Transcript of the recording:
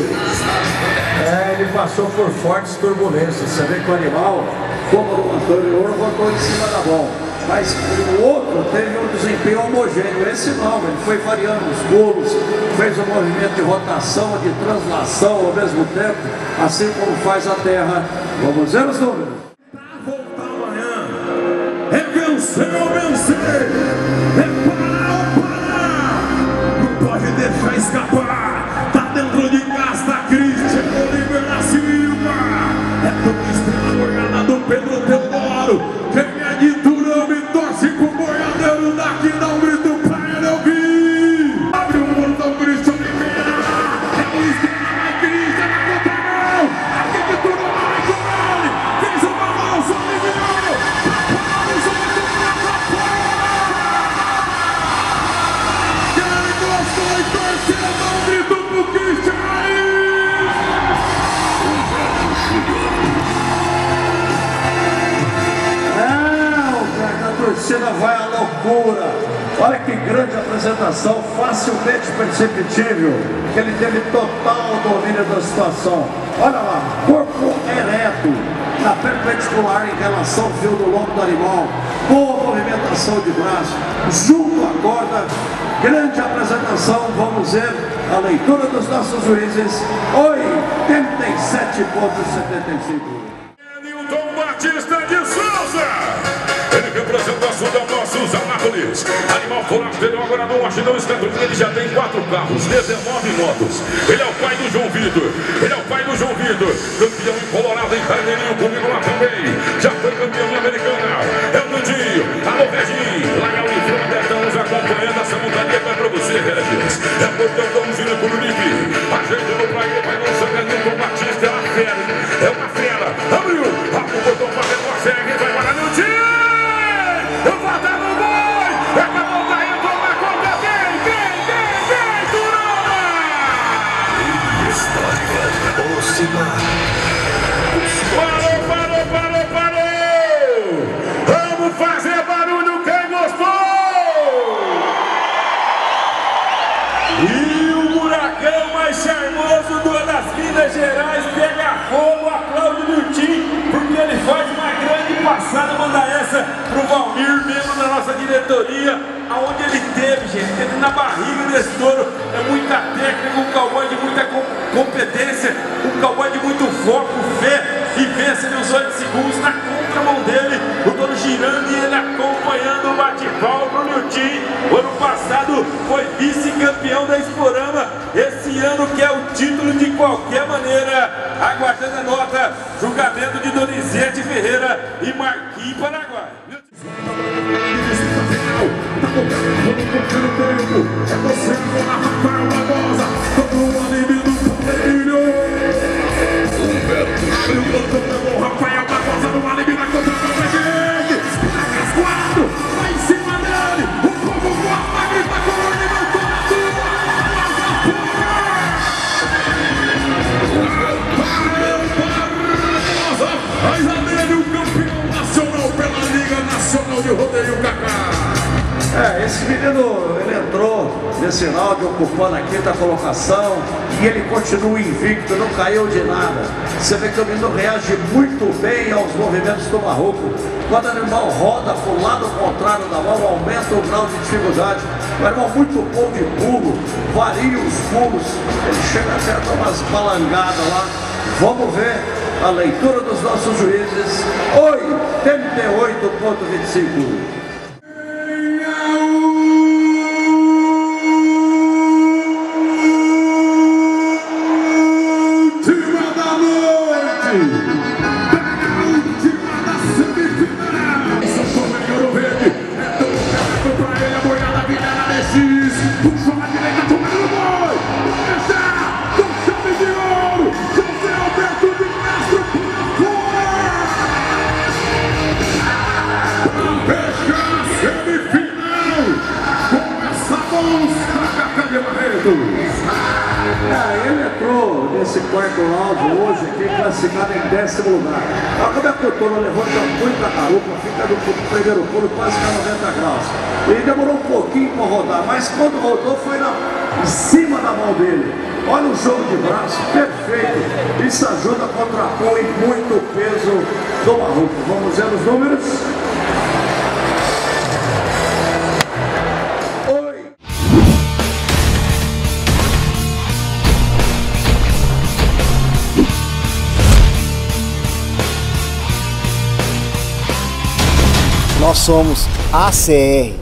Barreto. É, ele passou por fortes turbulências. Você vê que o animal, como no anterior, botou em cima da mão. Mas o outro teve um desempenho homogêneo. Esse não, ele foi variando os pulos, fez um movimento de rotação, de translação ao mesmo tempo, assim como faz a Terra. Vamos ver os números. voltar amanhã. É vencer ou vencer. É parar ou parar. Não pode deixar escapar. É do estrela cara, a torcida vai à loucura. Olha que grande apresentação, facilmente perceptível, que ele teve total domínio da situação. Olha lá, corpo ereto, na perpendicular em relação ao fio do lombo do animal, boa movimentação de braço, junto à corda, grande apresentação, vamos ver a leitura dos nossos juízes, 87,75. Nilton Batista de Anápolis. Animal Forastero agora no Washington Estados Ele já tem quatro carros, 19 motos. Ele é o pai do João Vitor. Ele é o pai do João Vitor. Campeão em Colorado, em Carneirinho, comigo lá também. Já aonde ele teve, gente, teve na barriga desse touro, é muita técnica, um cowboy de muita com- competência, um cowboy de muito foco, fé, e vence nos 8 segundos. Na contramão dele, o touro girando e ele acompanhando o bate-pau pro Nilton. O ano passado foi vice-campeão da Esporama, esse ano quer o título de qualquer maneira, aguardando a nota, julgamento de Donizete Ferreira e de Rodeio Cacá. É, esse menino, ele entrou nesse round ocupando a quinta colocação e ele continua invicto, não caiu de nada. Você vê que o menino reage muito bem aos movimentos do Marroco. Quando o animal roda para o lado contrário da mão, aumenta o grau de dificuldade. O animal muito bom de pulo, varia os pulos, ele chega até a dar umas balangadas lá. Vamos ver a leitura dos nossos juízes. 88,25. Barreto! Ah, ele entrou nesse quarto round hoje, aqui classificado em décimo lugar. Olha como é que o touro levanta muita garupa, fica no primeiro pulo quase que a 90 graus. Ele demorou um pouquinho para rodar, mas quando rodou foi na, em cima da mão dele. Olha o jogo de braço, perfeito. Isso ajuda a contrapor muito peso do Marruco. Vamos ver os números. Nós somos ACR